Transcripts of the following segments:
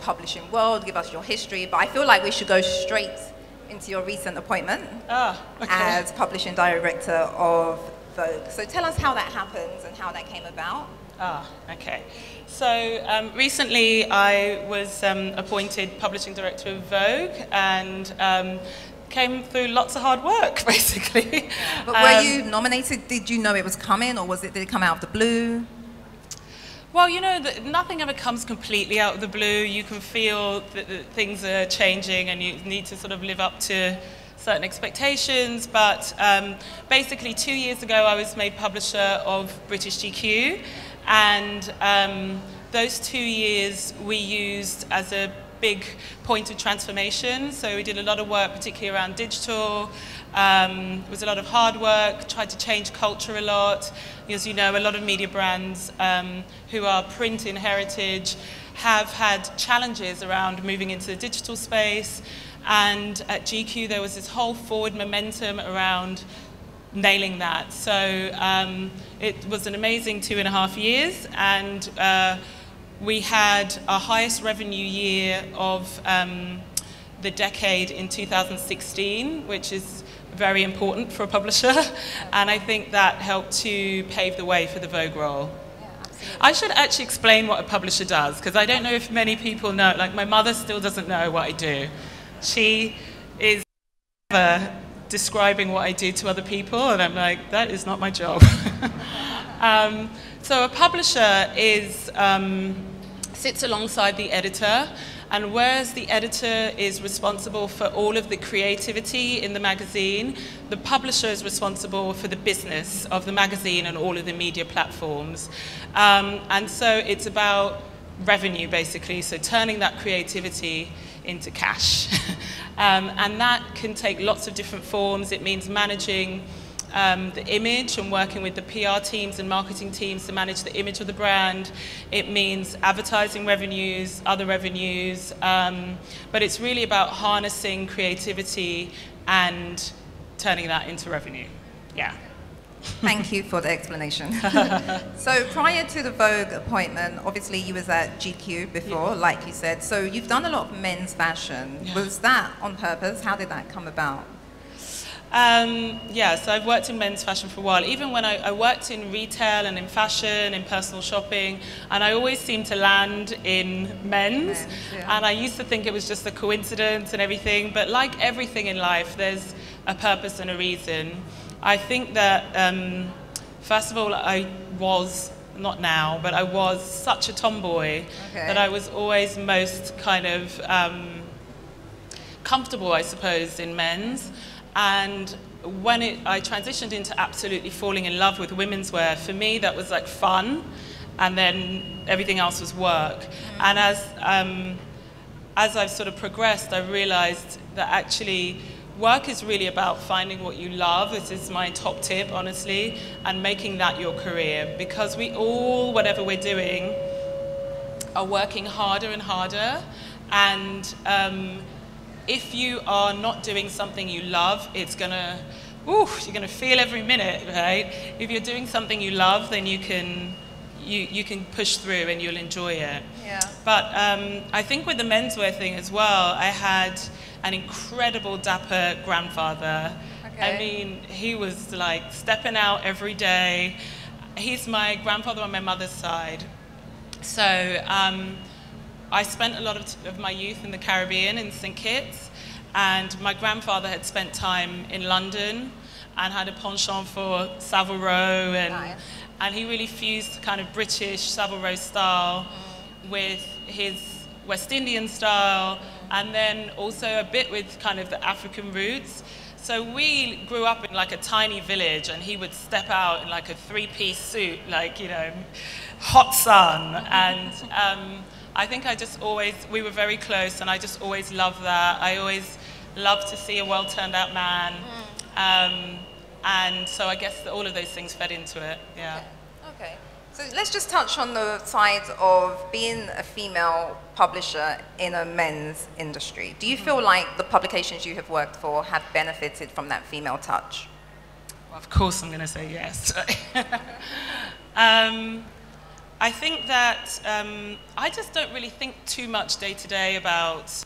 publishing world? Give us your history. But I feel like we should go straight into your recent appointment Ah, okay. as publishing director of Vogue. So tell us how that happens and how that came about. Ah, okay. So um, recently I was um, appointed publishing director of Vogue and um, came through lots of hard work, basically. But were Um, you nominated? Did you know it was coming, or was it did it come out of the blue? Well, you know, that nothing ever comes completely out of the blue. You can feel that, that things are changing and you need to sort of live up to certain expectations. But um, basically, two years ago, I was made publisher of British GQ. And um, those two years we used as a big point of transformation. So we did a lot of work, particularly around digital. Um, it was a lot of hard work, tried to change culture a lot. As you know, a lot of media brands um, who are print in heritage have had challenges around moving into the digital space. And at GQ, there was this whole forward momentum around nailing that. So um, it was an amazing two and a half years, and uh, we had our highest revenue year of um, the decade in 2016, which is very important for a publisher, and I think that helped to pave the way for the Vogue role. I should actually explain what a publisher does because I don't know if many people know. Like my mother still doesn't know what I do. She is ever describing what I do to other people, and I'm like, that is not my job. um, so a publisher is um, sits alongside the editor, and whereas the editor is responsible for all of the creativity in the magazine, the publisher is responsible for the business of the magazine and all of the media platforms. Um, and so it's about revenue, basically, so turning that creativity into cash. um, and that can take lots of different forms. It means managing um, the image and working with the PR teams and marketing teams to manage the image of the brand. It means advertising revenues, other revenues, um, but it's really about harnessing creativity and turning that into revenue. Yeah. Thank you for the explanation. so prior to the Vogue appointment, obviously you was at GQ before, like you said. So you've done a lot of men's fashion. Yeah. Was that on purpose? How did that come about? Um, yeah, so I've worked in men's fashion for a while. Even when I, I worked in retail and in fashion, in personal shopping, and I always seemed to land in men's. Men's, yeah. And I used to think it was just a coincidence and everything. But like everything in life, there's a purpose and a reason. I think that, um, first of all, I was, not now, but I was such a tomboy Okay. that I was always most kind of. Um, comfortable, I suppose, in men's. And when it, I transitioned into absolutely falling in love with women's wear, for me that was like fun, and then everything else was work. And as um, as I've sort of progressed, I realized that actually work is really about finding what you love. This is my top tip, honestly, and making that your career. Because we all, whatever we're doing, are working harder and harder. And um, if you are not doing something you love, it's gonna, ooh, you're gonna feel every minute, right? If you're doing something you love, then you can, you, you can push through and you'll enjoy it. Yeah. But um, I think with the menswear thing as well, I had an incredible dapper grandfather. Okay. I mean, he was like stepping out every day. He's my grandfather on my mother's side. So um, I spent a lot of, of my youth in the Caribbean in St. Kitts, and my grandfather had spent time in London and had a penchant for Savile Row, and, Nice. and he really fused kind of British Savile Row style with his West Indian style, and then also a bit with kind of the African roots. So we grew up in like a tiny village, and he would step out in like a three-piece suit, like you know, hot sun, and um, I think I just always we were very close, and I just always loved that. I always loved to see a well-turned-out man, um, and so I guess all of those things fed into it. Yeah. Okay. So let's just touch on the side of being a female publisher in a men's industry. Do you feel like the publications you have worked for have benefited from that female touch? Well, of course, I'm going to say yes. Um, I think that um, I just don't really think too much day to day about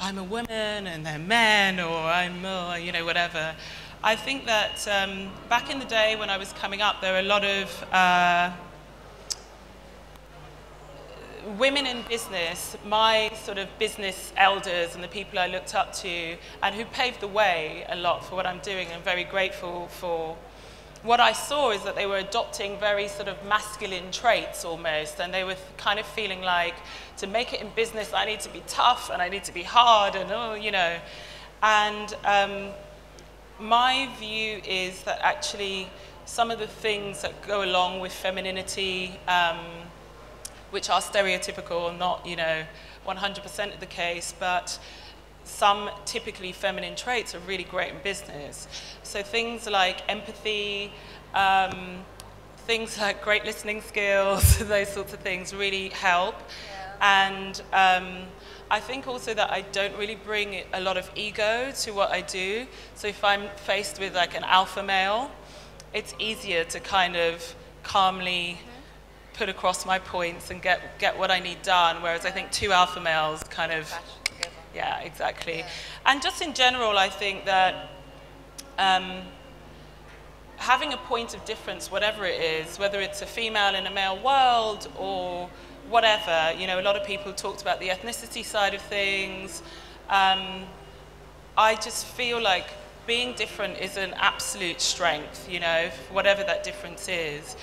I'm a woman and they're men or I'm, uh, you know, whatever. I think that um, back in the day when I was coming up, there were a lot of uh, women in business, my sort of business elders and the people I looked up to, and who paved the way a lot for what I'm doing. I'm very grateful for what I saw is that they were adopting very sort of masculine traits almost, and they were kind of feeling like to make it in business, I need to be tough and I need to be hard, and oh, you know. And um, my view is that actually some of the things that go along with femininity, um, which are stereotypical, not, you know, 100% of the case, but some typically feminine traits are really great in business. So things like empathy, um, things like great listening skills, those sorts of things really help. Yeah. And um, I think also that I don't really bring a lot of ego to what I do. So if I'm faced with like an alpha male, it's easier to kind of calmly mm-hmm. put across my points and get, get what I need done. Whereas I think two alpha males kind of yeah, exactly. And just in general, I think that um, having a point of difference, whatever it is, whether it's a female in a male world or whatever, you know, a lot of people talked about the ethnicity side of things. Um, I just feel like being different is an absolute strength, you know, whatever that difference is.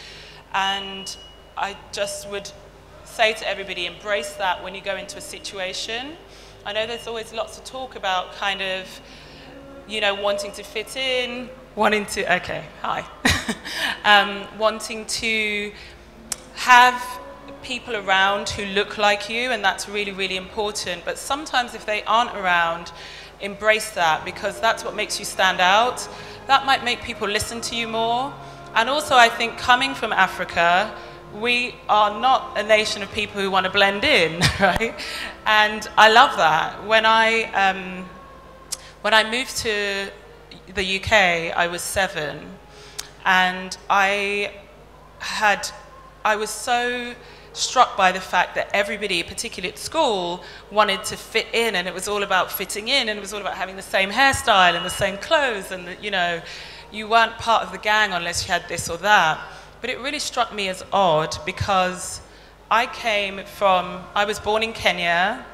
And I just would say to everybody, embrace that when you go into a situation. I know there's always lots of talk about kind of, you know, wanting to fit in, wanting to, okay, hi, um, wanting to have people around who look like you, and that's really, really important. But sometimes if they aren't around, embrace that because that's what makes you stand out. That might make people listen to you more. And also, I think coming from Africa, we are not a nation of people who want to blend in, right? And I love that. When I, um, when I moved to the UK, I was seven, and I had, I was so struck by the fact that everybody, particularly at school, wanted to fit in, and it was all about fitting in, and it was all about having the same hairstyle and the same clothes, and the, you know, you weren't part of the gang unless you had this or that. But it really struck me as odd because I came from, I was born in Kenya,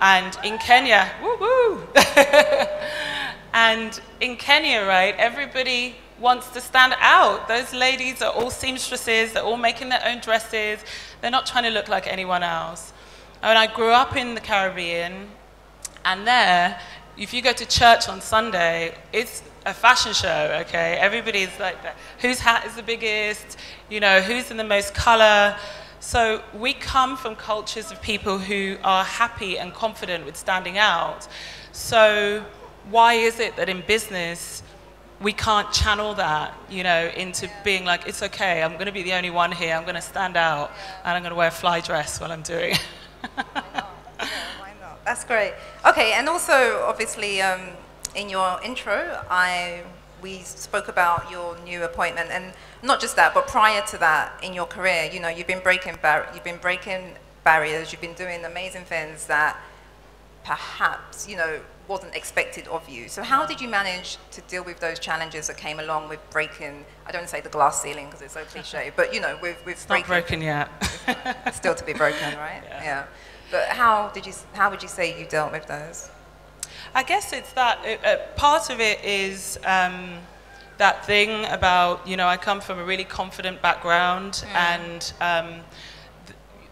and in Kenya, woo woo! and in Kenya, right, everybody wants to stand out. Those ladies are all seamstresses, they're all making their own dresses, they're not trying to look like anyone else. And I grew up in the Caribbean, and there, if you go to church on Sunday, it's a fashion show, okay? Everybody's like, whose hat is the biggest? You know, who's in the most color? So we come from cultures of people who are happy and confident with standing out. So why is it that in business we can't channel that, you know, into being like, it's okay, I'm going to be the only one here, I'm going to stand out, and I'm going to wear a fly dress while I'm doing it. That's great. Okay, and also, obviously, um, in your intro, I we spoke about your new appointment, and not just that, but prior to that, in your career, you know, you've been breaking bar- you've been breaking barriers, you've been doing amazing things that perhaps you know wasn't expected of you. So how did you manage to deal with those challenges that came along with breaking? I don't say the glass ceiling because it's so cliche, but you know, with with it's breaking. Not broken yet. still to be broken, right? Yeah. yeah. But how did you? How would you say you dealt with those? I guess it's that uh, part of it is um, that thing about, you know, I come from a really confident background mm. and um,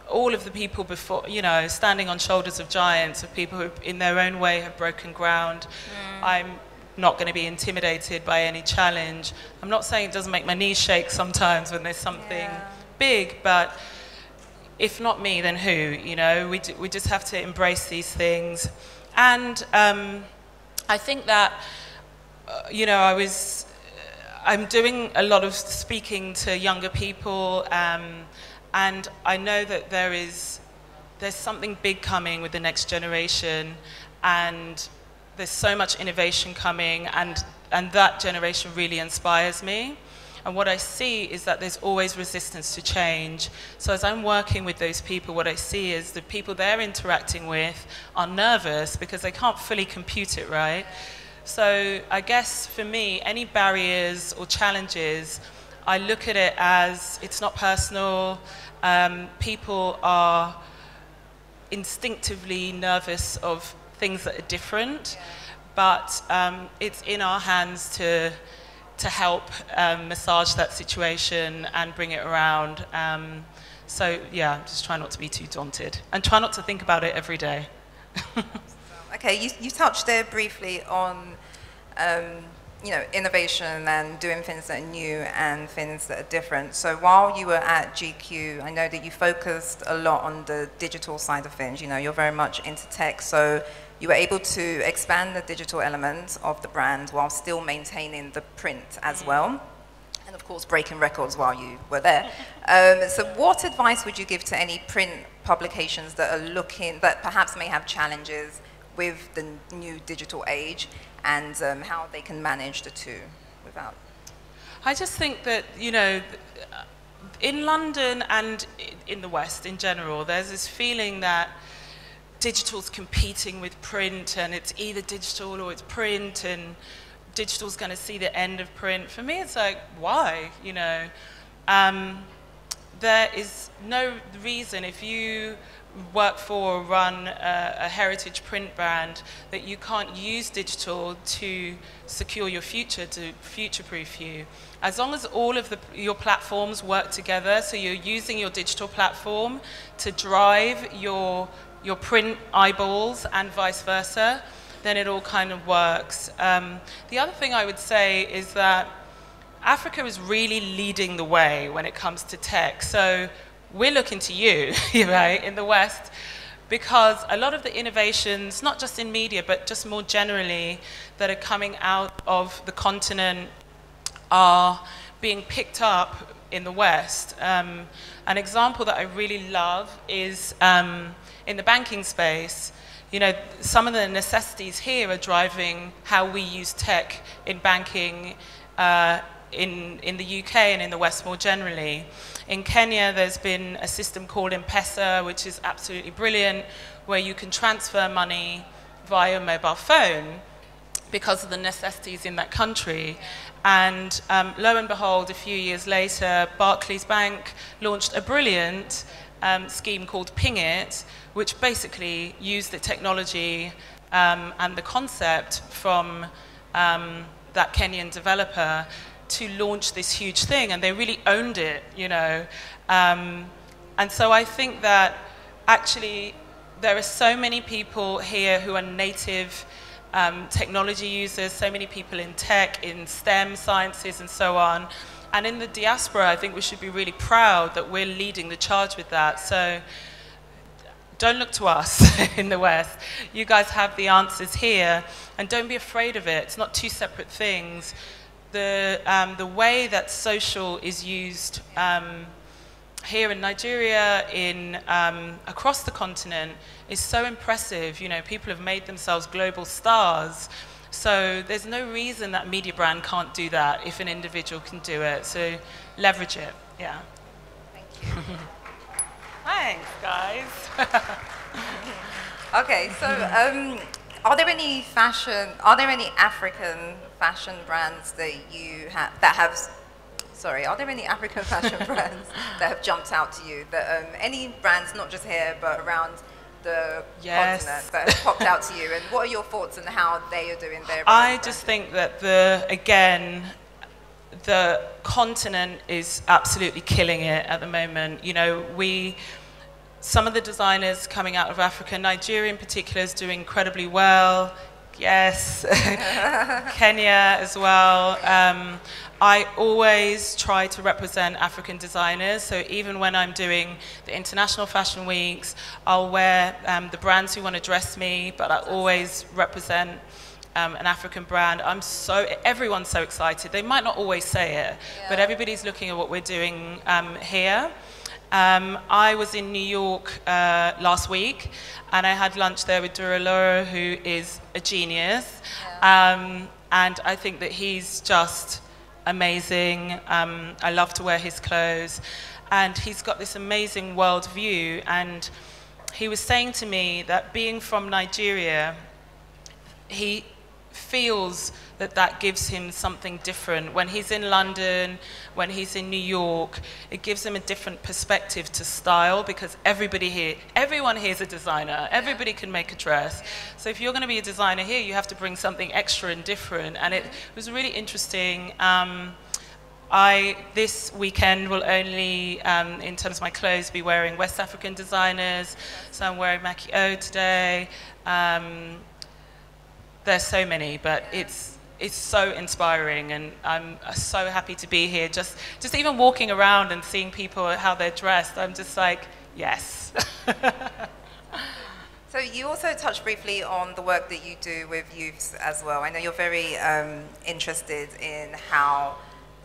all of the people before, you know, standing on shoulders of giants, of people who in their own way have broken ground. Mm. I'm not going to be intimidated by any challenge. I'm not saying it doesn't make my knees shake sometimes when there's something yeah. big, but if not me, then who? You know, we, we just have to embrace these things. And um, I think that, uh, you know, I was, uh, I'm doing a lot of speaking to younger people, um, and I know that there is, there's something big coming with the next generation, and there's so much innovation coming, and, and that generation really inspires me. And what I see is that there's always resistance to change. So as I'm working with those people, what I see is the people they're interacting with are nervous because they can't fully compute it right. So I guess for me, any barriers or challenges, I look at it as it's not personal. Um, people are instinctively nervous of things that are different, but um, it's in our hands to, to help um, massage that situation and bring it around. Um, so yeah, just try not to be too daunted and try not to think about it every day. okay, you, you touched there briefly on um, you know, innovation and doing things that are new and things that are different. So while you were at GQ, I know that you focused a lot on the digital side of things. You know, you're very much into tech, so you were able to expand the digital element of the brand while still maintaining the print as mm. well. And of course, breaking records while you were there. Um, so, what advice would you give to any print publications that are looking, that perhaps may have challenges with the new digital age and um, how they can manage the two without? I just think that, you know, in London and in the West in general, there's this feeling that digital's competing with print and it's either digital or it's print and digital's going to see the end of print. For me, it's like, why? You know, um, there is no reason if you work for or run a, a, heritage print brand that you can't use digital to secure your future, to future-proof you. As long as all of the, your platforms work together, so you're using your digital platform to drive your your print eyeballs and vice versa, then it all kind of works. Um, the other thing I would say is that Africa is really leading the way when it comes to tech. So we're looking to you, right, in the West, because a lot of the innovations, not just in media, but just more generally, that are coming out of the continent are being picked up in the West. Um, an example that I really love is um, in the banking space, you know, some of the necessities here are driving how we use tech in banking uh, in, in the UK and in the West more generally. In Kenya, there's been a system called M-Pesa, which is absolutely brilliant, where you can transfer money via mobile phone because of the necessities in that country. And um, lo and behold, a few years later, Barclays Bank launched a brilliant um, scheme called Pingit, which basically used the technology um, and the concept from um, that Kenyan developer to launch this huge thing, and they really owned it, you know. Um, and so I think that actually there are so many people here who are native um, technology users, so many people in tech, in STEM sciences, and so on. And in the diaspora, I think we should be really proud that we're leading the charge with that. So don't look to us in the West. You guys have the answers here, and don't be afraid of it. It's not two separate things. The, um, the way that social is used um, here in Nigeria, in, um, across the continent, is so impressive. You know, people have made themselves global stars. So there's no reason that media brand can't do that if an individual can do it. So leverage it, yeah. Thank you. Thanks, guys. okay, so um, are there any fashion, are there any African fashion brands that you have, that have, sorry, are there any African fashion brands that have jumped out to you? That um, Any brands, not just here, but around the yes. continent that have popped out to you? And what are your thoughts on how they are doing their I just think that the, again, the continent is absolutely killing it at the moment. You know, we, some of the designers coming out of Africa, Nigeria in particular is doing incredibly well. Yes, Kenya as well. Um, I always try to represent African designers. So even when I'm doing the International Fashion Weeks, I'll wear um, the brands who want to dress me, but I always represent um, an African brand. I'm so, everyone's so excited. They might not always say it, yeah. but everybody's looking at what we're doing um, here. Um, I was in New York uh, last week and I had lunch there with Duro Olowu, who is a genius. Yeah. Um, and I think that he's just amazing. Um, I love to wear his clothes. And he's got this amazing world view. And he was saying to me that being from Nigeria, he feels that that gives him something different. When he's in London, when he's in New York, it gives him a different perspective to style because everybody here, everyone here is a designer. Everybody can make a dress. So if you're going to be a designer here, you have to bring something extra and different. And it was really interesting. Um, I, this weekend, will only, um, in terms of my clothes, be wearing West African designers. So I'm wearing Maki O today. Um, there's so many, but it's it's so inspiring, and I'm so happy to be here. Just just even walking around and seeing people how they're dressed, I'm just like, yes. so you also touched briefly on the work that you do with youths as well. I know you're very um, interested in how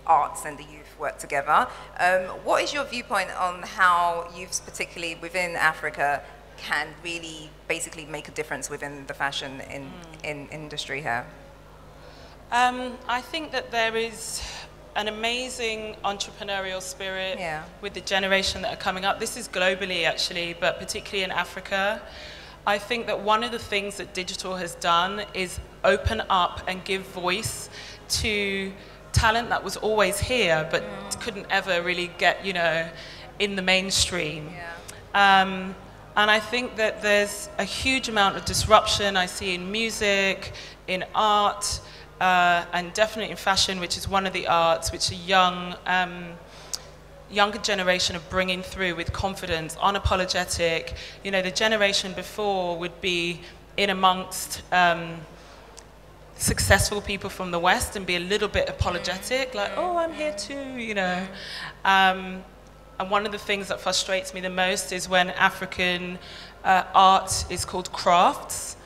arts and the youth work together. Um, what is your viewpoint on how youths, particularly within Africa, can really basically make a difference within the fashion in, mm. in industry here? Um, I think that there is an amazing entrepreneurial spirit yeah. with the generation that are coming up. This is globally actually, but particularly in Africa. I think that one of the things that digital has done is open up and give voice to talent that was always here but mm. couldn't ever really get, you know, in the mainstream. Yeah. Um, and I think that there's a huge amount of disruption I see in music, in art, uh, and definitely in fashion, which is one of the arts which a young, um, younger generation are bringing through with confidence, unapologetic. You know, the generation before would be in amongst um, successful people from the West and be a little bit apologetic, like, oh, I'm here too, you know. Um, and one of the things that frustrates me the most is when African uh, art is called crafts.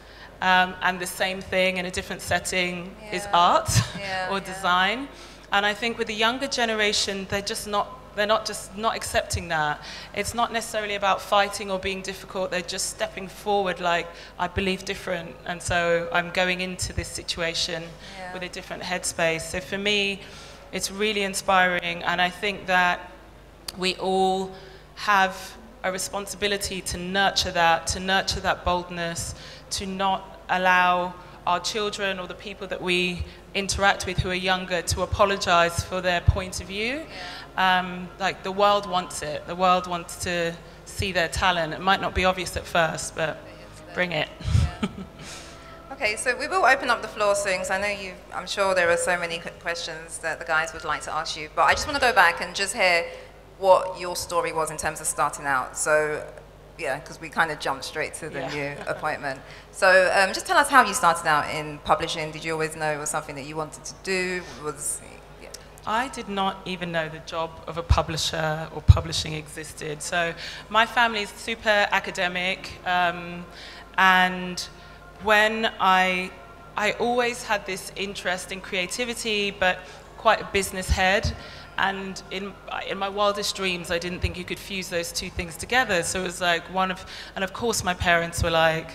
Um, and the same thing in a different setting yeah. is art yeah, or design. And I think with the younger generation, they're just not they're not just not accepting that. It's not necessarily about fighting or being difficult. They're just stepping forward like, I believe different. And so I'm going into this situation yeah. with a different headspace. So for me, it's really inspiring. And I think that we all have a responsibility to nurture that, to nurture that boldness, to not allow our children or the people that we interact with who are younger to apologize for their point of view. Um, like the world wants it. The world wants to see their talent. It might not be obvious at first, but bring it. Okay, so we will open up the floor soon. I know you. I'm sure there are so many questions that the guys would like to ask you, but I just want to go back and just hear what your story was in terms of starting out. So, yeah, because we kind of jumped straight to the yeah. new appointment. So, um, just tell us how you started out in publishing. Did you always know it was something that you wanted to do? Was yeah. I did not even know the job of a publisher or publishing existed. So, my family is super academic, um, and when I I always had this interest in creativity, but quite a business head. And in, in my wildest dreams, I didn't think you could fuse those two things together. So it was like one of, and of course, my parents were like,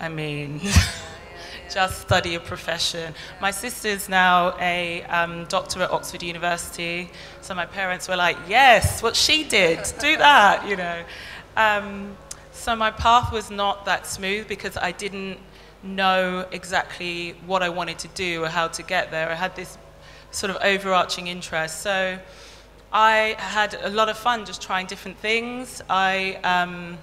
I mean, just study a profession. My sister's now a um, doctor at Oxford University, so my parents were like, yes, what she did, do that, you know. Um, so my path was not that smooth because I didn't know exactly what I wanted to do or how to get there. I had this sort of overarching interest. So I had a lot of fun just trying different things. I, um,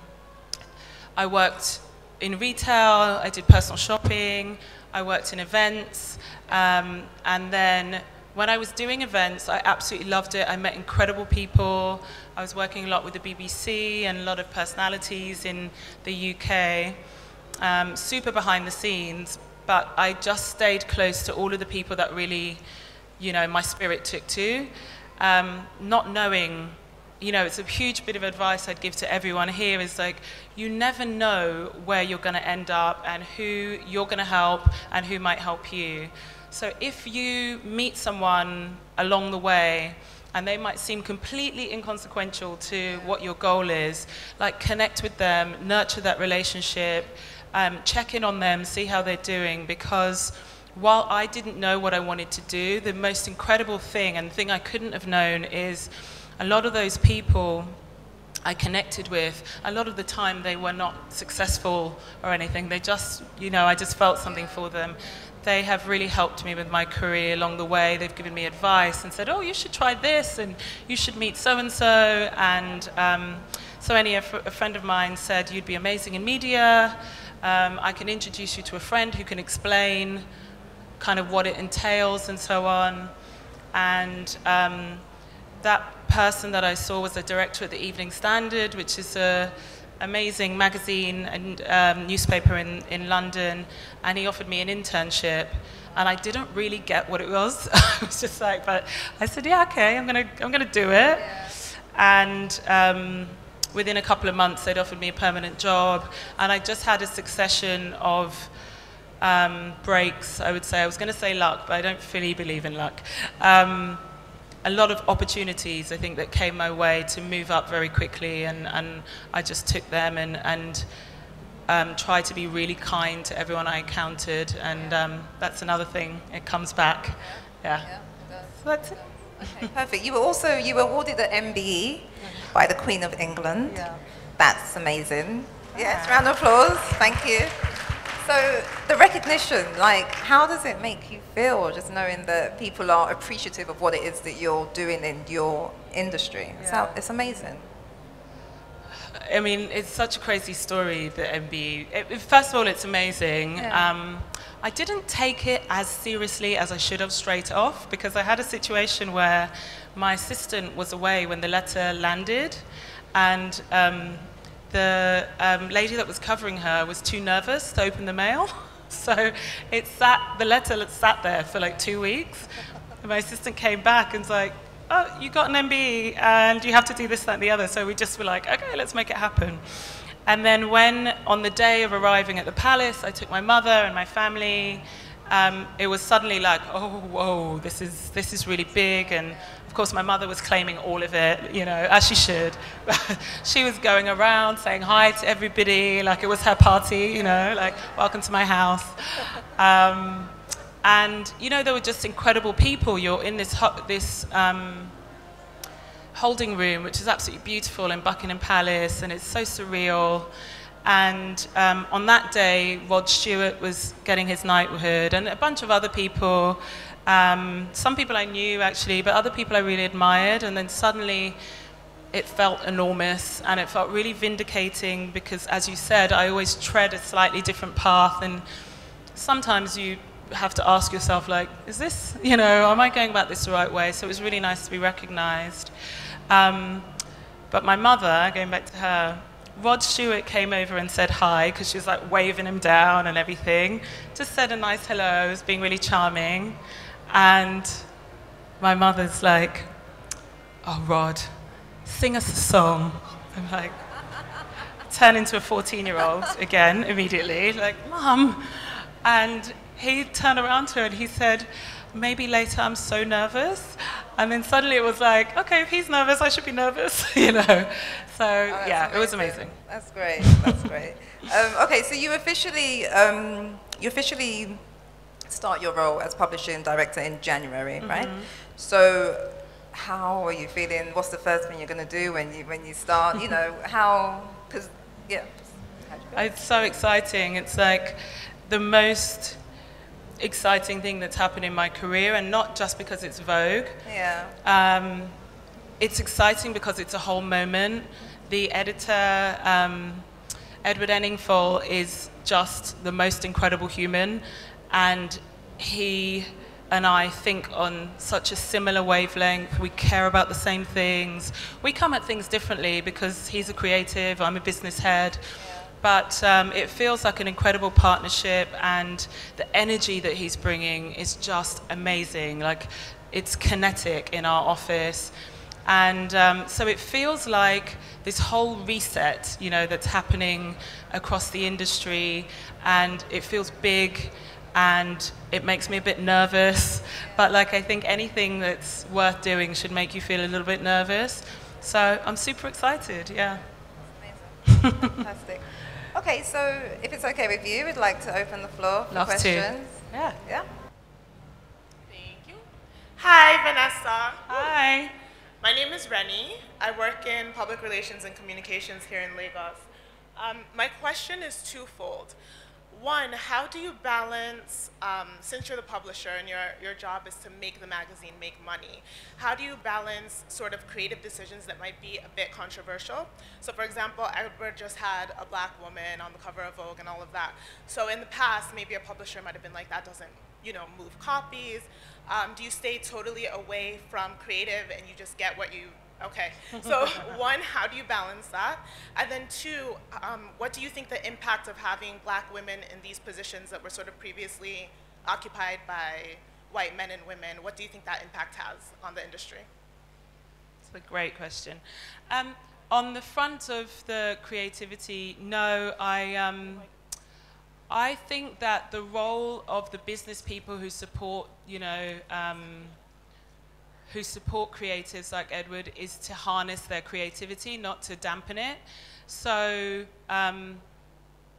I worked in retail, I did personal shopping, I worked in events, um, and then when I was doing events, I absolutely loved it. I met incredible people. I was working a lot with the BBC and a lot of personalities in the UK, um, super behind the scenes, but I just stayed close to all of the people that really you know, my spirit took to. Um, not knowing, you know, it's a huge bit of advice I'd give to everyone here is like, you never know where you're going to end up and who you're going to help and who might help you. So if you meet someone along the way, and they might seem completely inconsequential to what your goal is. Like connect with them, nurture that relationship, um, check in on them, see how they're doing, because while I didn't know what I wanted to do, the most incredible thing and the thing I couldn't have known is a lot of those people I connected with, a lot of the time they were not successful or anything. They just, you know, I just felt something for them. They have really helped me with my career along the way. They've given me advice and said, oh, you should try this and you should meet so and so. And um, so, any, a, a friend of mine said, you'd be amazing in media. Um, I can introduce you to a friend who can explain kind of what it entails and so on. And um, that person that I saw was a director at the Evening Standard, which is a amazing magazine and um, newspaper in, in London, and he offered me an internship. And I didn't really get what it was. I was just like, but I said, yeah, okay, I'm gonna, I'm gonna do it. And um, within a couple of months, they'd offered me a permanent job, and I just had a succession of um, breaks. I would say I was going to say luck, but I don't fully believe in luck. Um, a lot of opportunities, I think, that came my way to move up very quickly, and, and I just took them and, and um, tried to be really kind to everyone I encountered, and um, that's another thing. It comes back. Yeah. yeah so that's it. Okay, perfect. You were also you were awarded the MBE by the Queen of England. Yeah. That's amazing. Yes, round of applause. Thank you. So the recognition, like, how does it make you feel just knowing that people are appreciative of what it is that you're doing in your industry? Yeah. So it's amazing. I mean, it's such a crazy story, the MBE. It, first of all, it's amazing. Yeah. Um, I didn't take it as seriously as I should have straight off because I had a situation where my assistant was away when the letter landed and um, the um, lady that was covering her was too nervous to open the mail. So it sat, the letter sat there for like two weeks. And my assistant came back and was like, oh, you got an MBE and you have to do this, that, and the other. So we just were like, okay, let's make it happen. And then when, on the day of arriving at the palace, I took my mother and my family, um, it was suddenly like, oh, whoa, this is, this is really big. And of course, my mother was claiming all of it, you know, as she should. she was going around saying hi to everybody, like it was her party, you know, like, welcome to my house. Um, and, you know, there were just incredible people. You're in this, this um, holding room, which is absolutely beautiful in Buckingham Palace, and it's so surreal. And um, on that day, Rod Stewart was getting his knighthood, and a bunch of other people. Um, some people I knew actually, but other people I really admired. And then suddenly it felt enormous and it felt really vindicating because, as you said, I always tread a slightly different path. And sometimes you have to ask yourself, like, is this, you know, am I going about this the right way? So it was really nice to be recognized. Um, but my mother, going back to her, Rod Stewart came over and said hi because she was like waving him down and everything. Just said a nice hello, was being really charming. And my mother's like, oh, Rod, sing us a song. I'm like, turn into a 14 year old again immediately, like, Mom. And he turned around to her and he said, maybe later I'm so nervous. And then suddenly it was like, okay, if he's nervous, I should be nervous, you know. So oh, yeah, amazing. it was amazing. That's great. That's great. Um, okay, so you officially, um, you officially start your role as publishing director in January, mm-hmm. right? So how are you feeling? What's the first thing you're going to do when you when you start? you know how? Because yeah, it's so exciting. It's like the most exciting thing that's happened in my career, and not just because it's Vogue. Yeah. Um, it's exciting because it's a whole moment. The editor, um, Edward Enninful, is just the most incredible human, and he and I think on such a similar wavelength. We care about the same things. We come at things differently because he's a creative, I'm a business head. But um, it feels like an incredible partnership, and the energy that he's bringing is just amazing. Like, it's kinetic in our office. And um, so it feels like this whole reset, you know, that's happening across the industry, and it feels big and it makes me a bit nervous. But like I think anything that's worth doing should make you feel a little bit nervous. So I'm super excited. Yeah. Amazing. Fantastic. Okay, so if it's okay with you, we'd like to open the floor for Love questions. To. Yeah. Yeah. Thank you. Hi, Vanessa. Hi. My name is Rennie. I work in public relations and communications here in Lagos. Um, my question is twofold. One, how do you balance, um, since you're the publisher and your, your job is to make the magazine make money, how do you balance sort of creative decisions that might be a bit controversial? So for example, Edward just had a black woman on the cover of Vogue and all of that. So in the past, maybe a publisher might have been like, that doesn't, you know, move copies. Um, do you stay totally away from creative and you just get what you Okay, so one, how do you balance that? And then two, um, what do you think the impact of having black women in these positions that were sort of previously occupied by white men and women, what do you think that impact has on the industry? It's a great question. Um, on the front of the creativity, no, I, um, I think that the role of the business people who support, you know, um, who support creatives like Edward is to harness their creativity, not to dampen it. So um,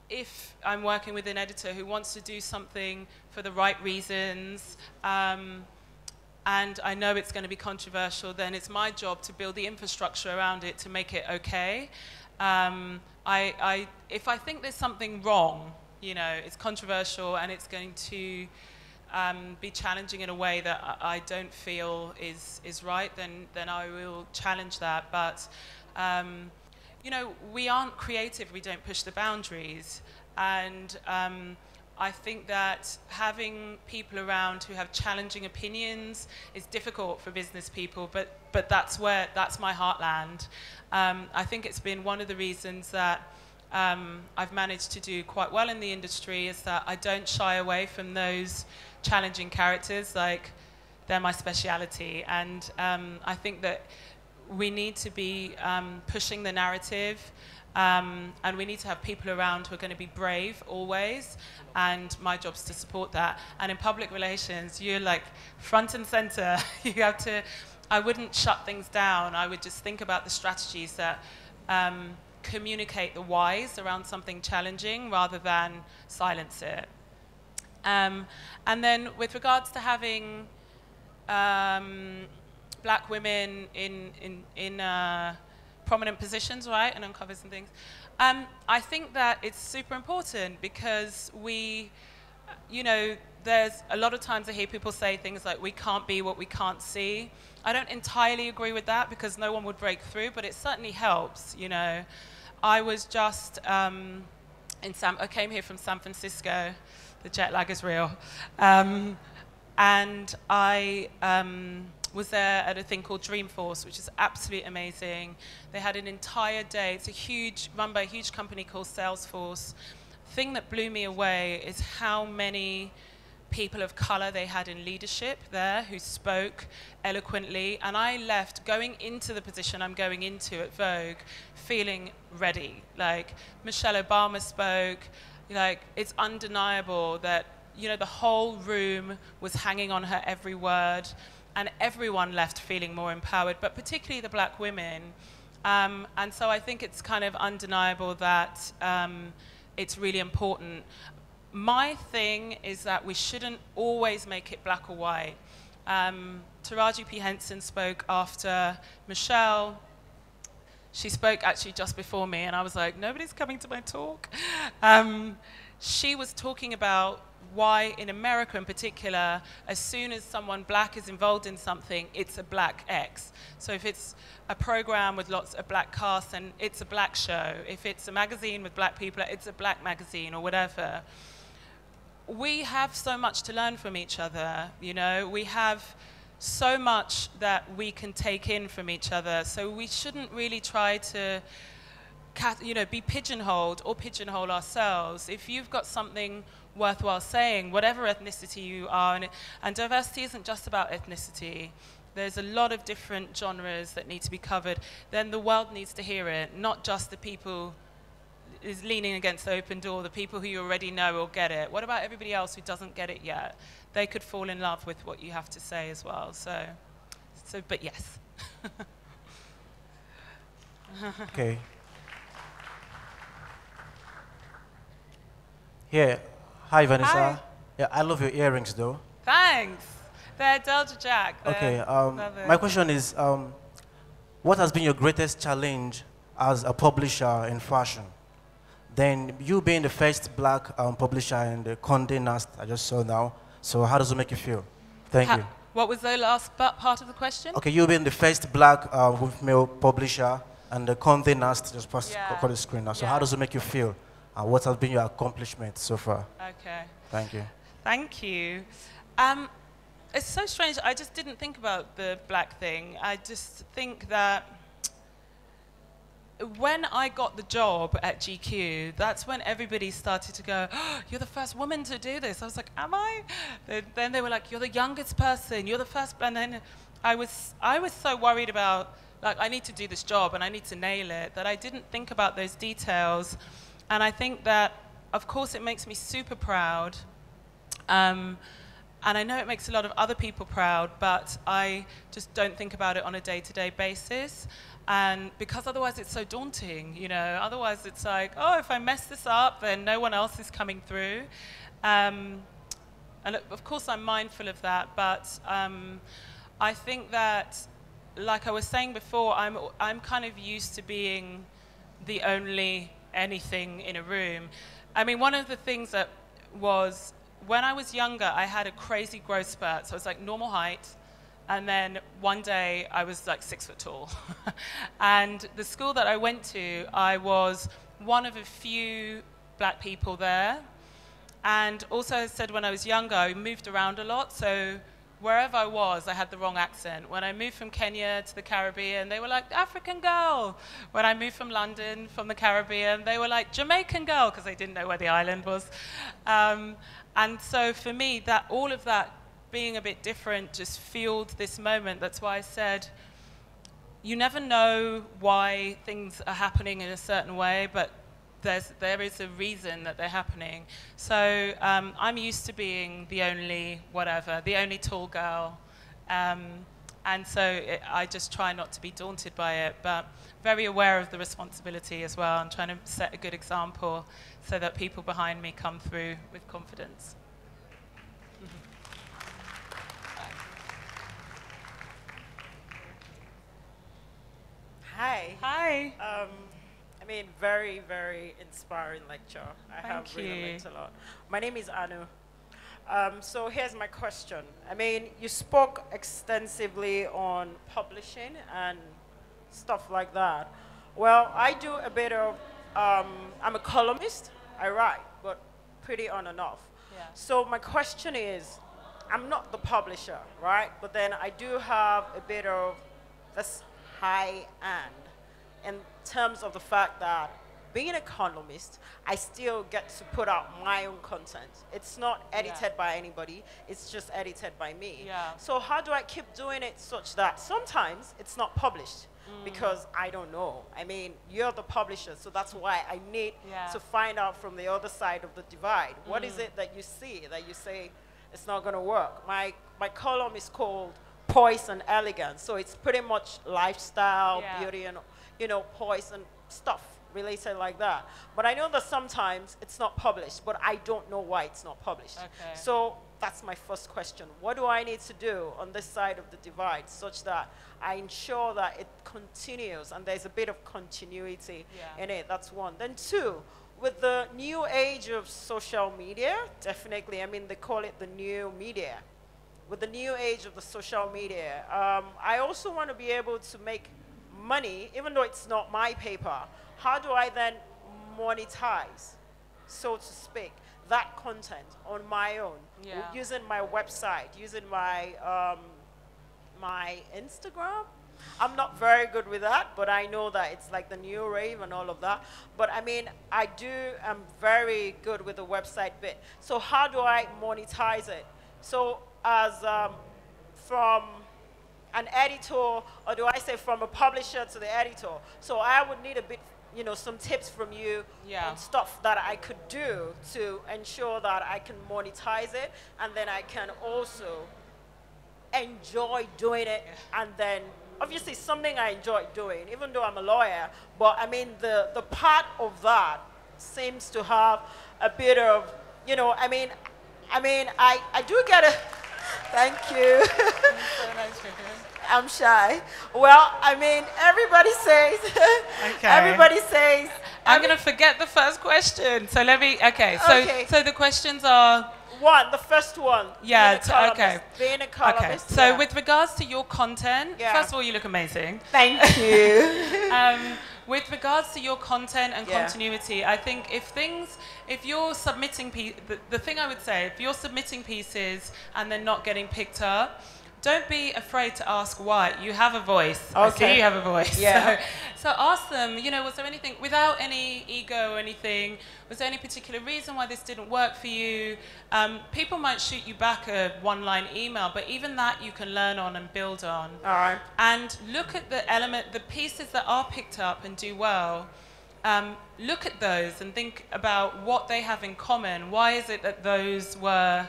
if I'm working with an editor who wants to do something for the right reasons, um, and I know it's going to be controversial, then it's my job to build the infrastructure around it to make it okay. Um, I, I, if I think there's something wrong, you know, it's controversial and it's going to um, be challenging in a way that I don't feel is, is right, then, then I will challenge that. But, um, you know, we aren't creative, we don't push the boundaries. And um, I think that having people around who have challenging opinions is difficult for business people, but, but that's where, that's my heartland. Um, I think it's been one of the reasons that um, I've managed to do quite well in the industry is that I don't shy away from those challenging characters. Like, they're my speciality. And um, I think that we need to be um, pushing the narrative. Um, and we need to have people around who are going to be brave always. And my job is to support that. And in public relations, you're like front and center. you have to, I wouldn't shut things down. I would just think about the strategies that um, communicate the whys around something challenging rather than silence it. Um, and then with regards to having um, black women in, in, in uh, prominent positions, right, and on covers and things, um, I think that it's super important because we, you know, there's a lot of times I hear people say things like, we can't be what we can't see. I don't entirely agree with that because no one would break through, but it certainly helps, you know. I was just um, in San, I came here from San Francisco the jet lag is real. Um, and I um, was there at a thing called Dreamforce, which is absolutely amazing. They had an entire day. It's a huge, run by a huge company called Salesforce. The thing that blew me away is how many people of color they had in leadership there who spoke eloquently. And I left going into the position I'm going into at Vogue feeling ready. Like Michelle Obama spoke, like it's undeniable that you know the whole room was hanging on her every word and everyone left feeling more empowered but particularly the black women um, and so i think it's kind of undeniable that um, it's really important my thing is that we shouldn't always make it black or white um, Taraji P. Henson spoke after Michelle she spoke actually just before me, and I was like, nobody's coming to my talk. Um, she was talking about why, in America in particular, as soon as someone black is involved in something, it's a black X. So if it's a program with lots of black casts, then it's a black show. If it's a magazine with black people, it's a black magazine or whatever. We have so much to learn from each other, you know. We have so much that we can take in from each other. So we shouldn't really try to you know, be pigeonholed or pigeonhole ourselves. If you've got something worthwhile saying, whatever ethnicity you are, and, and diversity isn't just about ethnicity. There's a lot of different genres that need to be covered. Then the world needs to hear it, not just the people is leaning against the open door, the people who you already know will get it. What about everybody else who doesn't get it yet? They could fall in love with what you have to say as well. So, so but yes. okay. Yeah. Hi, Vanessa. Hi. Yeah, I love your earrings, though. Thanks. They're Delta Jack. They're- Okay, um, my question is, um, what has been your greatest challenge as a publisher in fashion? Then you being the first black um, publisher in the Condé Nast I just saw now. So how does it make you feel? Thank Ha- you. What was the last part of the question? Okay, you being the first black uh, female publisher and the Condé Nast just passed Yeah. the screen now. So how does it make you feel? And what has been your accomplishment so far? Okay. Thank you. Thank you. Um, it's so strange. I just didn't think about the black thing. I just think that when I got the job at GQ, that's when everybody started to go, oh, You're the first woman to do this. I was like, Am I? Then, they were like, You're the youngest person. You're the first. And then I was, I was so worried about, like, I need to do this job and I need to nail it that I didn't think about those details. And I think that, of course, it makes me super proud. Um, and I know it makes a lot of other people proud, but I just don't think about it on a day to day basis. And because otherwise it's so daunting, you know, otherwise it's like, oh, if I mess this up, then no one else is coming through. Um, and of course, I'm mindful of that, but um, I think that, like I was saying before, I'm, I'm kind of used to being the only anything in a room. I mean, one of the things that was when I was younger, I had a crazy growth spurt. So I was like normal height. And then one day I was like six foot tall. and the school that I went to, I was one of a few black people there. And also, I said when I was younger, I moved around a lot. So wherever I was, I had the wrong accent. When I moved from Kenya to the Caribbean, they were like, African girl. When I moved from London, from the Caribbean, they were like, Jamaican girl, because they didn't know where the island was. Um, and so for me, that all of that being a bit different just fueled this moment. That's why I said, you never know why things are happening in a certain way, but there's, there is a reason that they're happening. So um, I'm used to being the only whatever, the only tall girl. Um, and so it, I just try not to be daunted by it, but very aware of the responsibility as well and trying to set a good example so that people behind me come through with confidence. Hi. Hi. Um, I mean, very, very inspiring lecture. I have Thank really you. learned a lot. My name is Anu. Um, so here's my question. I mean, you spoke extensively on publishing and stuff like that. Well, I do a bit of, um, I'm a columnist. I write, but pretty on and off. Yeah. So my question is, I'm not the publisher, right? But then I do have a bit of this high end in terms of the fact that being a columnist, I still get to put out my own content. It's not edited by anybody, it's just edited by me. Yeah. So how do I keep doing it such that sometimes it's not published Mm. because I don't know. I mean, you're the publisher, so that's why I need Yeah. to find out from the other side of the divide. What is mm. it that you see that you say it's not going to work? My my column is called Poise and Elegance, so it's pretty much lifestyle, Yeah. beauty, and you know, poise and stuff related like that. But I know that sometimes it's not published, but I don't know why it's not published. Okay. So that's my first question. What do I need to do on this side of the divide such that I ensure that it continues and there's a bit of continuity Yeah. in it? That's one. Then two, with the new age of social media, definitely, I mean, they call it the new media. With the new age of the social media, um, I also want to be able to make money, even though it's not my paper. How do I then monetize, so to speak, that content on my own, Yeah. using my website, using my um, my Instagram? I'm not very good with that, but I know that it's like the new rave and all of that. But I mean, I do, I'm very good with the website bit. So how do I monetize it? So as um, from an editor, or do I say from a publisher to the editor? So I would need a bit, you know, some tips from you Yeah. on stuff that I could do to ensure that I can monetize it, and then I can also enjoy doing it and then obviously something I enjoy doing, even though I'm a lawyer, but I mean the, the part of that seems to have a bit of, you know, I mean I mean I, I do get a Thank you. So nice, Vivian. I'm shy. Well, I mean, everybody says. Okay. Everybody says. I'm going to forget the first question. So let me, okay. So, Okay. so the questions are, One, the first one. Yeah, being columnist. okay. Being a okay. So yeah. with regards to your content, Yeah. first of all, you look amazing. Thank you. um, with regards to your content and Yeah. continuity, I think if things, if you're submitting, the, the thing I would say, if you're submitting pieces and they're not getting picked up, don't be afraid to ask why. You have a voice. I see you have a voice. Yeah. So, so ask them, you know, was there anything, without any ego or anything, was there any particular reason why this didn't work for you? Um, people might shoot you back a one line email, but even that you can learn on and build on All right. and look at the element, the pieces that are picked up and do well. Um, look at those and think about what they have in common. Why is it that those were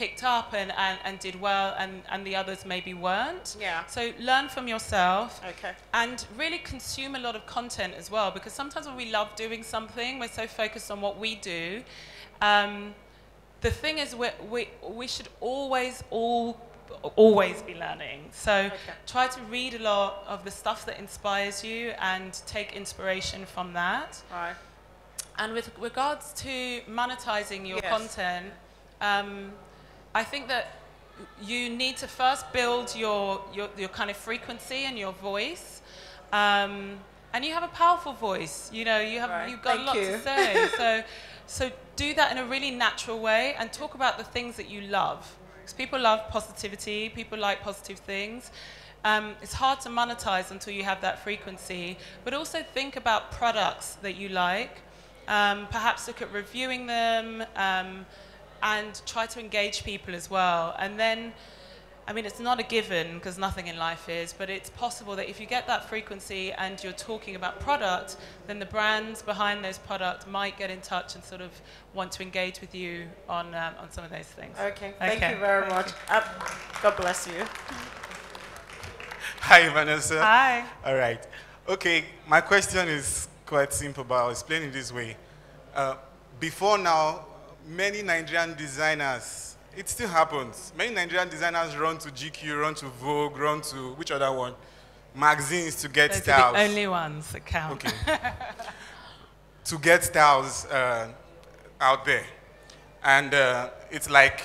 picked up and, and, and did well and, and the others maybe weren't? Yeah. So learn from yourself Okay. and really consume a lot of content as well because sometimes when we love doing something, we're so focused on what we do. Um, the thing is, we, we, we should always, all, always be learning. So try to read a lot of the stuff that inspires you and take inspiration from that. Right. And with regards to monetizing your Yes. content, um, I think that you need to first build your, your, your kind of frequency and your voice. Um, and you have a powerful voice, you know, you have, Right. you've got Thank a lot you. to say. so, so do that in a really natural way and talk about the things that you love. Because people love positivity, people like positive things. Um, it's hard to monetize until you have that frequency, but also think about products that you like. Um, perhaps look at reviewing them um, and try to engage people as well. And then, I mean, it's not a given because nothing in life is, but it's possible that if you get that frequency and you're talking about product, then the brands behind those products might get in touch and sort of want to engage with you on, um, on some of those things. Okay. Thank Okay. you very Thank much. Uh, God bless you. Hi, Vanessa. Hi. All right. Okay, my question is quite simple, but I'll explain it this way. Uh, before now, many Nigerian designers, it still happens. Many Nigerian designers run to GQ, run to Vogue, run to which other one? Magazines to get Those styles. the only ones that count. Okay. to get styles uh, out there. And uh, it's like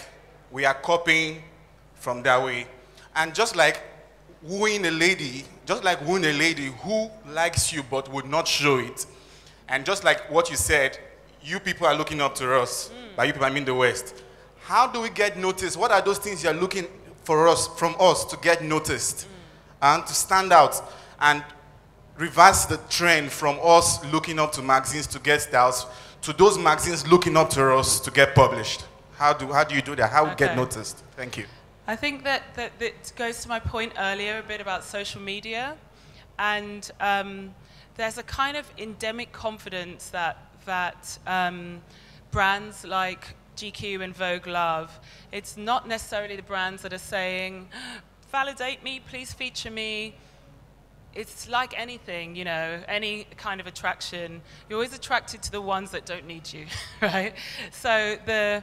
we are copying from that way. And just like wooing a lady, just like wooing a lady who likes you but would not show it. And just like what you said, you people are looking up to us. By you people, I mean the West. How do we get noticed? What are those things you're looking for us, from us, to get noticed and to stand out and reverse the trend from us looking up to magazines to get styles to those magazines looking up to us to get published? How do, how do you do that? How we get noticed? Thank you. I think that, that, that goes to my point earlier a bit about social media. And um, there's a kind of endemic confidence that, that um, brands like GQ and Vogue love. It's not necessarily the brands that are saying, validate me, please feature me. It's like anything, you know, any kind of attraction. You're always attracted to the ones that don't need you, right? So the,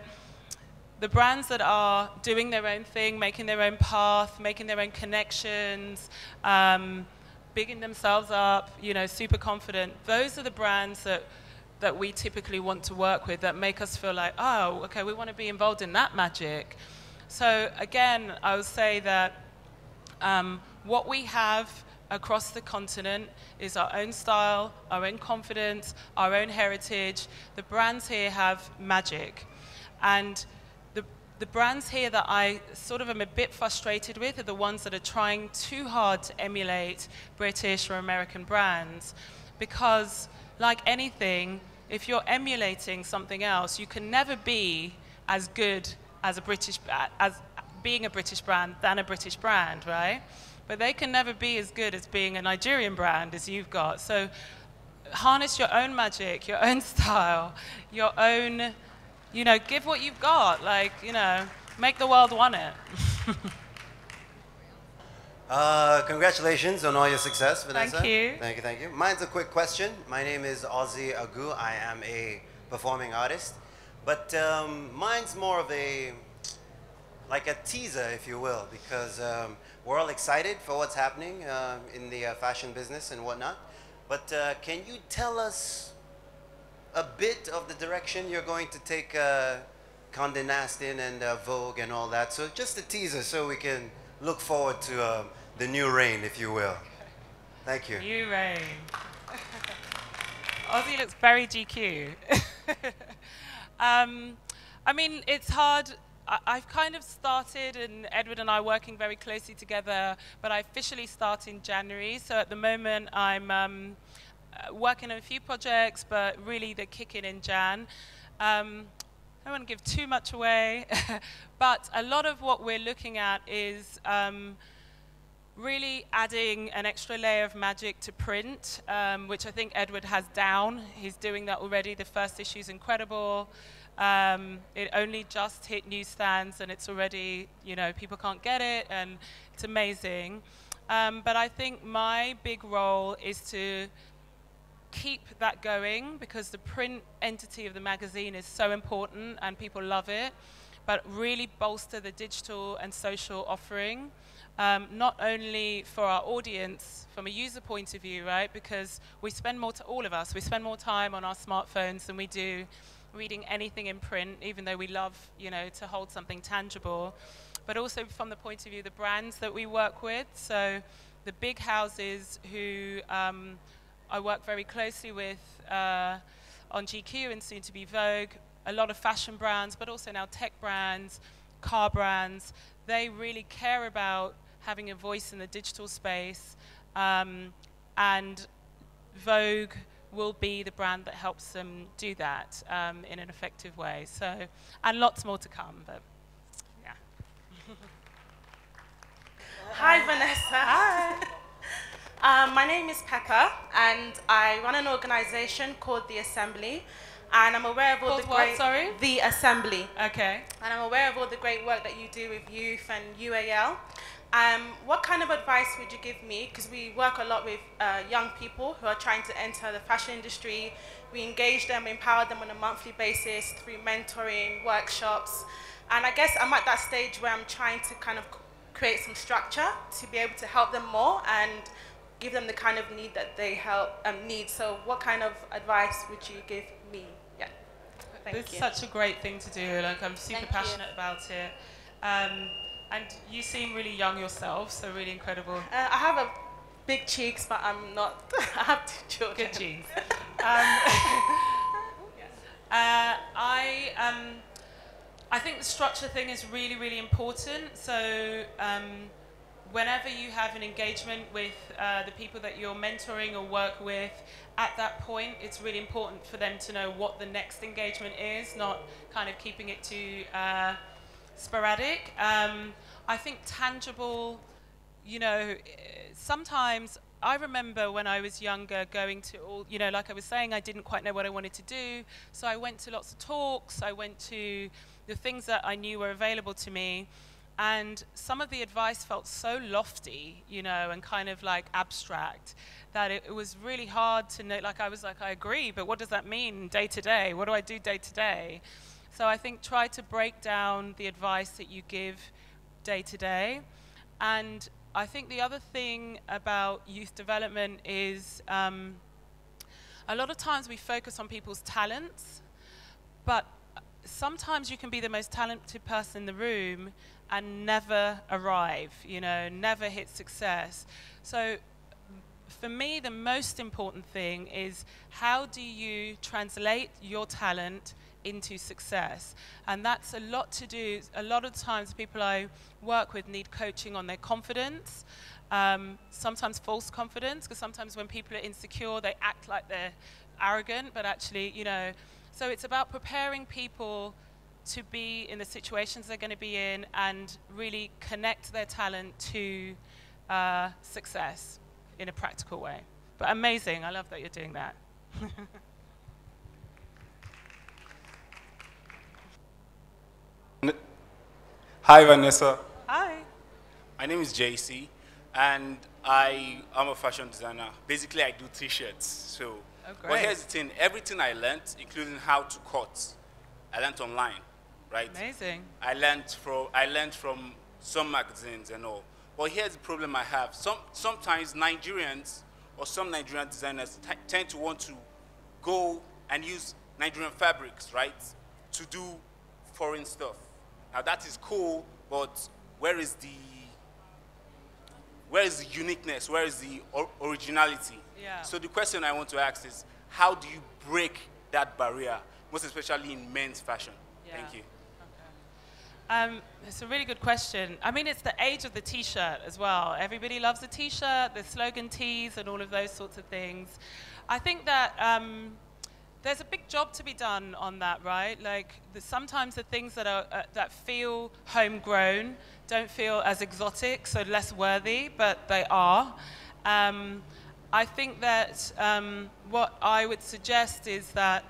the brands that are doing their own thing, making their own path, making their own connections, um, bigging themselves up, you know, super confident, those are the brands that, that we typically want to work with that make us feel like, oh, okay, we want to be involved in that magic. So again, I would say that um, what we have across the continent is our own style, our own confidence, our own heritage. The brands here have magic. And the, the brands here that I sort of am a bit frustrated with are the ones that are trying too hard to emulate British or American brands. Because, like anything, if you're emulating something else, you can never be as good as a British, as being a British brand than a British brand, right? But they can never be as good as being a Nigerian brand as you've got. So harness your own magic, your own style, your own, you know, give what you've got. Like, you know, make the world want it. Uh, congratulations on all your success, Vanessa. Thank you. Thank you, thank you. Mine's a quick question. My name is Ozzy Agu. I am a performing artist. But um, mine's more of a, like a teaser, if you will, because um, we're all excited for what's happening um, in the uh, fashion business and whatnot. But uh, can you tell us a bit of the direction you're going to take uh, Condé Nast in and uh, Vogue and all that? So just a teaser so we can look forward to um, the new reign, if you will. Thank you. New reign. Ozzy looks very GQ. um, I mean, it's hard. I, I've kind of started, and Edward and I are working very closely together, but I officially start in January. So at the moment, I'm um, uh, working on a few projects, but really they're kicking in Jan. Um, I don't want to give too much away, but a lot of what we're looking at is um, really adding an extra layer of magic to print, um, which I think Edward has down. He's doing that already. The first issue is incredible. Um, it only just hit newsstands and it's already, you know, people can't get it and it's amazing. Um, but I think my big role is to keep that going because the print entity of the magazine is so important and people love it, but really bolster the digital and social offering um, not only for our audience from a user point of view, right? Because we spend more, to all of us, we spend more time on our smartphones than we do reading anything in print, even though we love, you know, to hold something tangible. But also from the point of view of the brands that we work with. So the big houses who um, I work very closely with uh, on GQ and soon to be Vogue, a lot of fashion brands, but also now tech brands, car brands, they really care about having a voice in the digital space. Um, and Vogue will be the brand that helps them do that um, in an effective way. So, and lots more to come, but yeah. Hi, Vanessa. Hi. Um, my name is Pepper, and I run an organization called The Assembly. And I'm aware of all Called the what, great sorry? The Assembly. Okay. And I'm aware of all the great work that you do with youth and UAL. Um, what kind of advice would you give me? Because we work a lot with uh, young people who are trying to enter the fashion industry. We engage them, empower them on a monthly basis through mentoring, workshops. And I guess I'm at that stage where I'm trying to kind of create some structure to be able to help them more and give them the kind of need that they help um, need. So what kind of advice would you give me? Yeah. Thank It's you. such a great thing to do. Like I'm super Thank you. passionate about it. Um, and you seem really young yourself, so really incredible. Uh, I have a big cheeks, but I'm not. I have two children. Good genes. Um, uh, I, um, I think the structure thing is really, really important. So um, whenever you have an engagement with uh, the people that you're mentoring or work with, at that point, it's really important for them to know what the next engagement is, not kind of keeping it too uh, sporadic. Um, I think tangible, you know, eh, sometimes I remember when I was younger going to all, you know, like I was saying, I didn't quite know what I wanted to do. So I went to lots of talks, I went to the things that I knew were available to me. And some of the advice felt so lofty, you know, and kind of like abstract that it, it was really hard to know. Like, I was like, I agree, but what does that mean day to day? What do I do day to day? So I think try to break down the advice that you give day to day. And I think the other thing about youth development is um, a lot of times we focus on people's talents, but sometimes you can be the most talented person in the room and never arrive, you know, never hit success. So for me, the most important thing is how do you translate your talent into success? And that's a lot to do. A lot of times, people I work with need coaching on their confidence, um, sometimes false confidence, because sometimes when people are insecure, they act like they're arrogant, but actually, you know. So it's about preparing people to be in the situations they're going to be in and really connect their talent to uh, success in a practical way. But amazing. I love that you're doing that. Hi, Vanessa. Hi. My name is JC, and I am a fashion designer. Basically, I do T-shirts. So, Oh, but here's the thing: everything I learned, including how to cut, I learned online. Right? Amazing. I learned from I learned from some magazines and all. But here's the problem I have. Some sometimes Nigerians or some Nigerian designers t- tend to want to go and use Nigerian fabrics, right, to do foreign stuff. Now that is cool, but where is the where is the uniqueness? Where is the or- originality? Yeah. So the question I want to ask is, how do you break that barrier, most especially in men's fashion? Thank you. Um, it's a really good question. I mean, it's the age of the T-shirt as well. Everybody loves a T-shirt, the slogan tees, and all of those sorts of things. I think that um, there's a big job to be done on that, right? Like the, sometimes the things that are uh, that feel homegrown don't feel as exotic, so less worthy, but they are. Um, I think that um, what I would suggest is that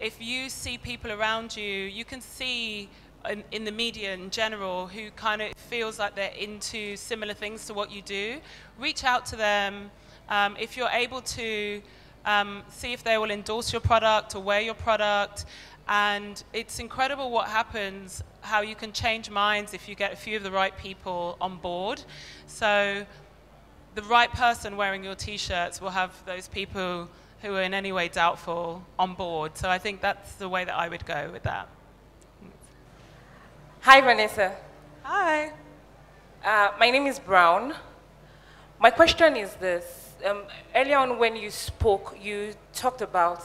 if you see people around you, you can see in, in the media in general who kind of feels like they're into similar things to what you do. Reach out to them. Um, if you're able to, um, see if they will endorse your product or wear your product. And it's incredible what happens, how you can change minds if you get a few of the right people on board. So the right person wearing your t-shirts will have those people who are in any way doubtful on board. So I think that's the way that I would go with that. Hi, Vanessa. Hi. Uh, my name is Brown. My question is this. Um, earlier on, when you spoke, you talked about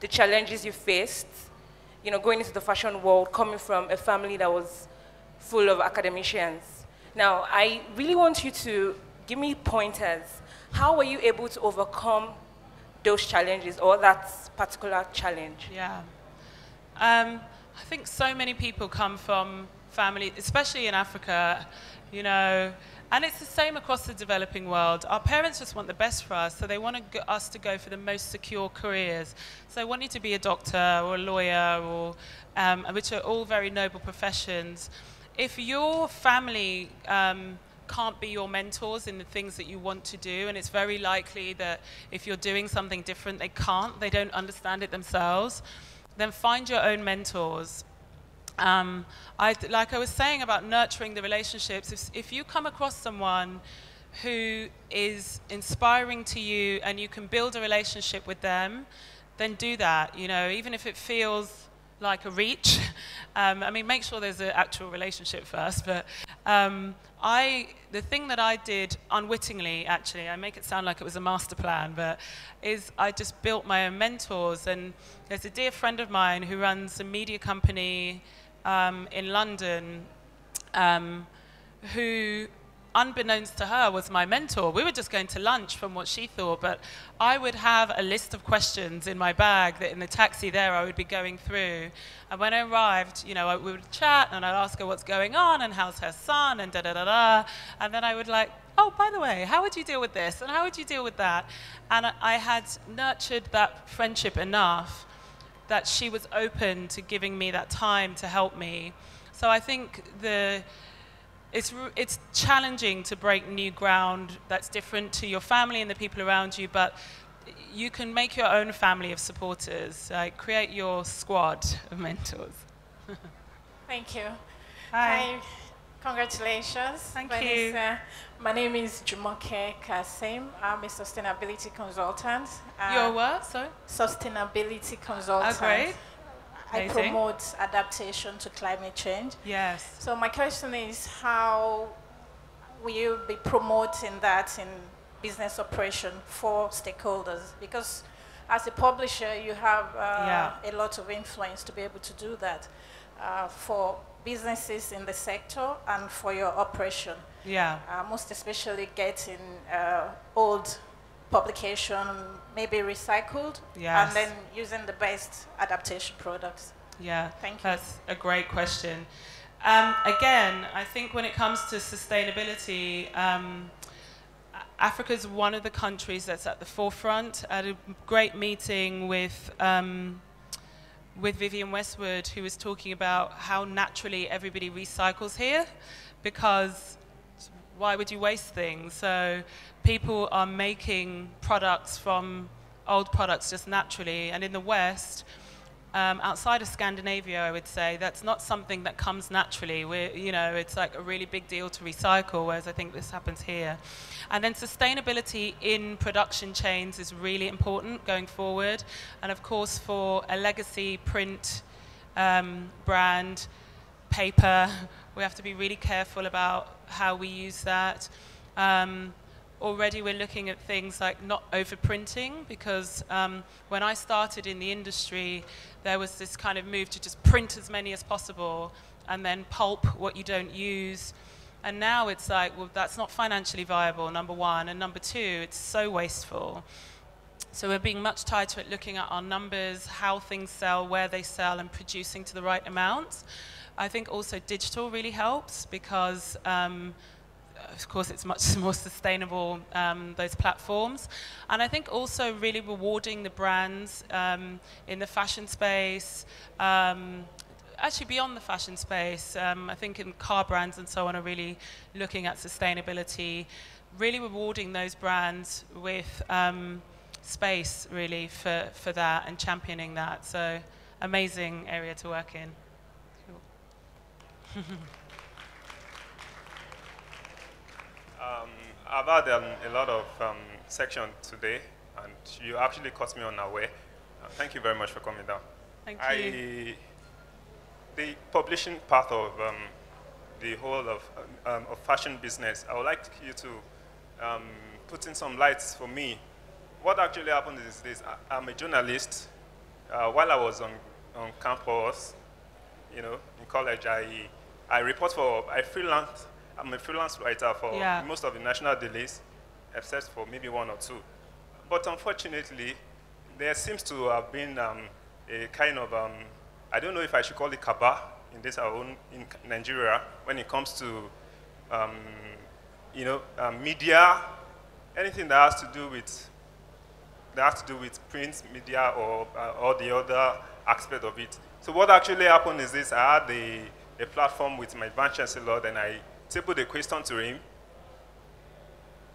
the challenges you faced, you know, going into the fashion world, coming from a family that was full of academicians. Now, I really want you to give me pointers. How were you able to overcome those challenges or that particular challenge? Yeah. Um, I think so many people come from family, especially in Africa, you know, and it's the same across the developing world. Our parents just want the best for us, so they want us to go for the most secure careers. So they want you to be a doctor or a lawyer, or, um, which are all very noble professions. If your family um, can't be your mentors in the things that you want to do, and it's very likely that if you're doing something different, they can't, they don't understand it themselves, then find your own mentors. Um, I, like I was saying about nurturing the relationships, if, if you come across someone who is inspiring to you and you can build a relationship with them, then do that. You know, even if it feels like a reach. Um, I mean, make sure there's an actual relationship first. But um, I, the thing that I did unwittingly, actually, I make it sound like it was a master plan, but is I just built my own mentors. And there's a dear friend of mine who runs a media company um, in London, um, who unbeknownst to her, was my mentor. We were just going to lunch from what she thought, but I would have a list of questions in my bag that in the taxi there I would be going through. And when I arrived, you know, I, we would chat and I'd ask her what's going on and how's her son and da da da da. And then I would like, oh, by the way, how would you deal with this and how would you deal with that? And I, I had nurtured that friendship enough that she was open to giving me that time to help me. So I think the it's, it's challenging to break new ground that's different to your family and the people around you, but you can make your own family of supporters. Like create your squad of mentors. Thank you. Hi. Congratulations. Thank you. My name is Jumoke Kasim. I'm a sustainability consultant. Uh, Your what? Sorry? Sustainability consultant. Oh, great. I promote adaptation to climate change. Yes. So my question is, how will you be promoting that in business operation for stakeholders? Because as a publisher, you have uh, Yeah. a lot of influence to be able to do that uh, for businesses in the sector and for your operation. Yeah. Uh, most especially getting uh, old publication, maybe recycled, Yes. and then using the best adaptation products. Yeah, Thank you. that's a great question. Um, again, I think when it comes to sustainability, um, Africa is one of the countries that's at the forefront. I had a great meeting with um, with Vivienne Westwood, who was talking about how naturally everybody recycles here, because why would you waste things? So people are making products from old products just naturally, and in the West, um, outside of Scandinavia, I would say that's not something that comes naturally. We're, you know, it's like a really big deal to recycle, whereas I think this happens here. And then sustainability in production chains is really important going forward. And of course, for a legacy print um, brand, paper, we have to be really careful about how we use that. Um, already we're looking at things like not overprinting because um, when I started in the industry, there was this kind of move to just print as many as possible and then pulp what you don't use. And now it's like, well, that's not financially viable, number one. And number two, it's so wasteful. So we're being much tighter at looking at our numbers, how things sell, where they sell, and producing to the right amounts. I think also digital really helps because um, of course, it's much more sustainable, um, those platforms. And I think also really rewarding the brands um, in the fashion space, um, actually beyond the fashion space. Um, I think in car brands and so on are really looking at sustainability, really rewarding those brands with um, space really for, for that and championing that. So amazing area to work in. Um, I've had um, a lot of um, section today, and you actually caught me on unaware. Uh, thank you very much for coming down. Thank I, you. The publishing part of um, the whole of, um, of fashion business, I would like you to um, put in some lights for me. What actually happened is this: I, I'm a journalist. Uh, while I was on, on campus, you know, in college, I I report for I freelance I'm a freelance writer for Yeah. most of the national dailies, except for maybe one or two. But unfortunately, there seems to have been um, a kind of, um, I don't know if I should call it kaba in this our own in Nigeria when it comes to, um, you know, um, media, anything that has to do with that has to do with print media or uh, or the other aspect of it. So what actually happened is this: I had a, a platform with my vice chancellor, then I tabled a question to him.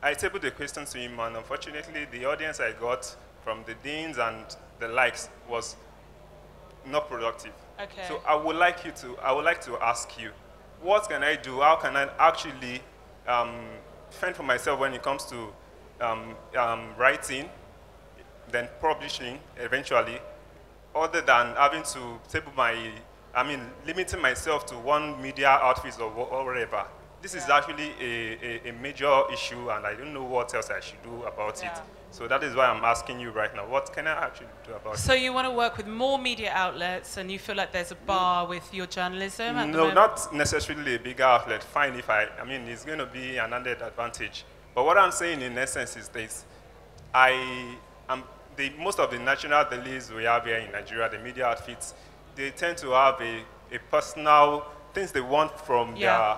I tabled the question to him, and unfortunately, the audience I got from the deans and the likes was not productive. Okay. So I would like you to, I would like to ask you, what can I do? How can I actually um, fend for myself when it comes to um, um, writing, then publishing eventually, other than having to table my, I mean, limiting myself to one media outfit or, whatever. This is actually a, a, a major issue, and I don't know what else I should do about Yeah. it. So that is why I'm asking you right now. What can I actually do about So it? So you want to work with more media outlets, and you feel like there's a bar mm. with your journalism at No, not necessarily a bigger outlet. Fine if I, I mean, it's going to be an added advantage. But what I'm saying in essence is this. I am, the, most of the national dailies we have here in Nigeria, the media outfits, they tend to have a, a personal, things they want from Yeah. their,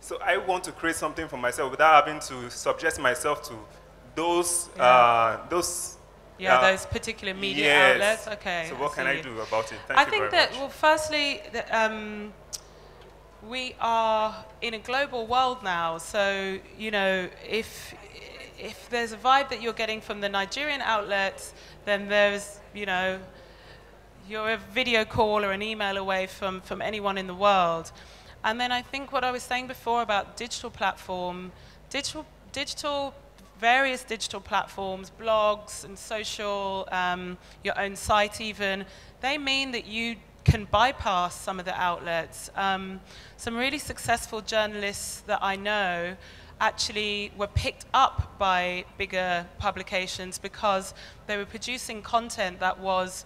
so I want to create something for myself without having to subject myself to those, Yeah. uh, those, Yeah, uh, those particular media yes. outlets. Okay. So what can I do about it? Thank I you think that, much. well, firstly, that, um, we are in a global world now. So, you know, if, if there's a vibe that you're getting from the Nigerian outlets, then there's, you know, you're a video call or an email away from, from anyone in the world. And then I think what I was saying before about digital platform, digital, digital, various digital platforms, blogs and social, um, your own site even, they mean that you can bypass some of the outlets. Um, some really successful journalists that I know actually were picked up by bigger publications because they were producing content that was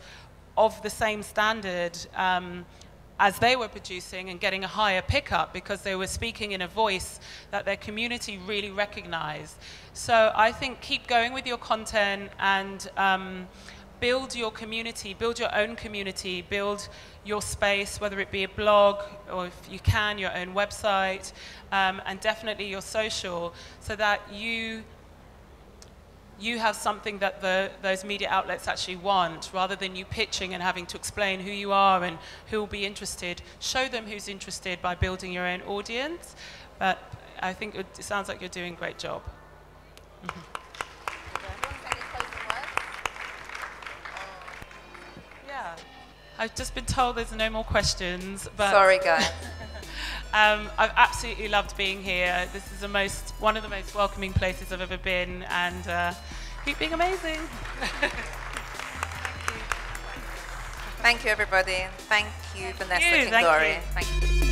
of the same standard um, as they were producing and getting a higher pickup because they were speaking in a voice that their community really recognized. So I think keep going with your content and um, build your community, build your own community, build your space, whether it be a blog or if you can, your own website, um, and definitely your social, so that you you have something that the, those media outlets actually want, rather than you pitching and having to explain who you are and who will be interested. Show them who's interested by building your own audience. But I think it sounds like you're doing a great job. Do you want to say any closing words? Yeah. I've just been told there's no more questions, but Sorry, guys. um, I've absolutely loved being here. This is the most, one of the most welcoming places I've ever been, and uh, keep being amazing. Thank you, everybody. Thank you, Vanessa you, thank Kingori. you. Thank you.